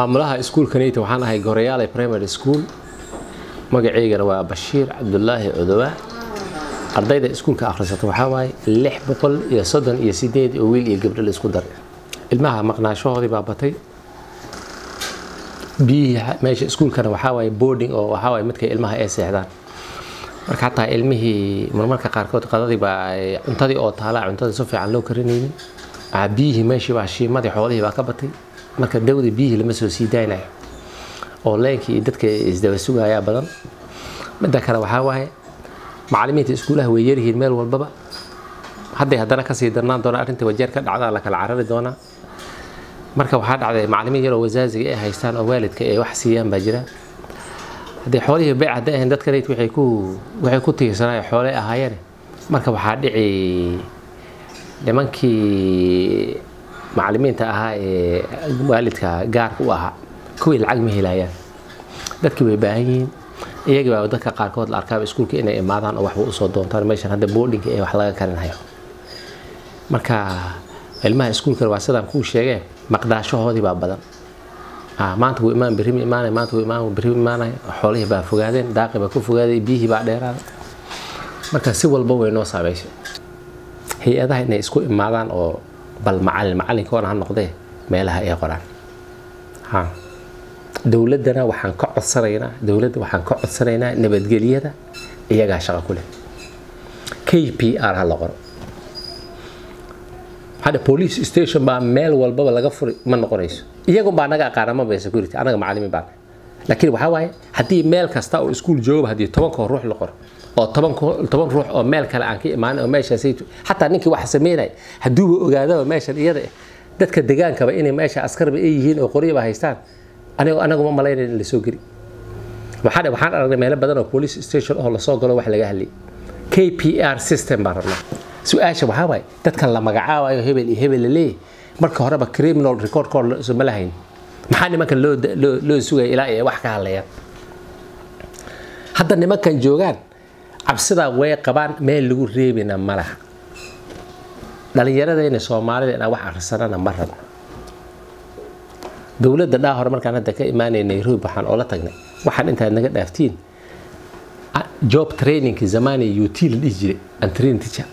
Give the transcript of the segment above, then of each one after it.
maamulaha iskuulkaneyta waxaan ahay goreyaale primary school. Magaceygana waa bashiir cabdulaahi cudowaa ardayda iskuulka akhrisata waxaa waaye lix boqol iyo soddon iyo sideed oo wiil iyo gabdho la isku daray ilmaha maqnaashahoodii baa batay. Biyihii meesha iskuulkana waxaa waaye boarding oo waxaa waaye midka ilmaha ay seexdaan. Marka xataa ilmihii marmarka qaarkood qadadii baa cuntadii oo taalaa cuntada si fiican loo karinaynin biyihii meeshii baa shiimadii xoolihii baa ka batay marka dawda biyihii lama soo sii daynayo oo leenkii iyo dadka isdaba sugayaa badan. Midda kale waxaa waaye macallimiinta iskuulaha way yaryihiin meel walbaba. Hadday haddana ka sii darnaan doona arrinta wajeer ka dhacdaa la carari doonaa. Marka waxaa dhacday macallimiin yaroo wasaaziga ay haystaan oo waalidka ay wax siiyaan baa jira. Haddii xoolihii beyc hadday ahayn dadka rayid waxay ku waxay ku tiirsanaayo xoole ahaayeen. Marka waxaa dhici nimankii macallimiinta ahaa ee waalidka gaarka u ahaa kuwii lacag ma helayaan. Dadkii way baahan yihiin. Iyagii baa dadka qaarkood la arkaaba iskuulka inay imaadaan oo waxba u soo doontaan meeshan hadda boardinga ee wax laga karinhayo marka ilmaha iskuulkana waa sidaan kuu sheegee maqdaashahoodii baa badan. Maanta wuu imaan berri imaanay maanta wuu imaan berri imaanay. Xoolihii baa fogaadeen daaqi baa ku fogaaday biyihii baa dheeraaday marka si walba way noo saameysay. Hay'adaha inay isku imaadaan oo bal macallin macallinkoona ha noqdee meelaha ay qoraan ha dowladdana waxaan ka codsanaynaa dowladda waxaan ka codsanaynaa nabadgelyada iyagaa shaqo ku leh k p r ha la qoro hadda police station baa meel walbaba laga furi ma noqonayso iyagun baa naga aqaana bay security anaga macallimiin baan laakiin waxaa waaye haddii meel kasta oo iskuul jooga haddii tobanka ruux la qoro oo toban ruux oo meel kale aan ka imaanin oo meeshaas xataa ninkii wax sameynaya hadduuba ogaadaba meeshan iyada dadka degaankaba inay meesha askarba ay yihiin oo qoryaba haystaan anigo anagu ma malaynayn in la soo geli. Waxaan waxaan aragnay meelo badan oo police station oo la soo galo wax laga hadlayay k p r system baan rabnaa. Su'aasha waxaa waaye dadkan la magacaabayo hebel iyo hebel laleeyahy marka horeba criminal record code ma lahayn maxaa nimankan loo sugaya ilaa ay wax ka hadlayaan? Hadda nimankan joogaan cabsidaa way qabaan meel lagu reebina ma laha. Dhallinyaradayna soomaalida inaan wax akhrisanana ma rabno dowladda dhaa hore markaan hadda ka imaanay nairobi waxaan oola tagnay. Waxaan intaad naga dhaaftiin job trainingki zamani ut la dhihi jiray and train teacher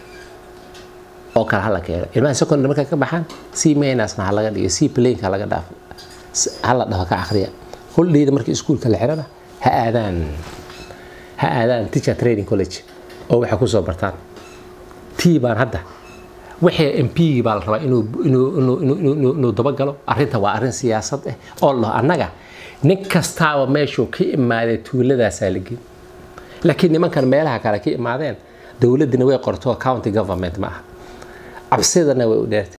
oo kale hala keeno ilmaha secondary markay ka baxaan c mainasna ha laga dhigo c planka ha laga dhaafo hala dhaho ka akhriya. Holdayda markii iskuulka la xirana ha aadaan ha aadaan teacher training college oo waxay ku soo bartaan. Tii baan hadda wixii m p baa la rabaa inuu dabagalo arrinta waa arrin siyaasad ah oo laho annaga nin kastaaba meeshuu ka imaaday tuuladaasaa la geyn laakiin nimankan meelaha kale ka imaadeen dowladdina way qorto county government ma aha. Cabsidana way u dheertay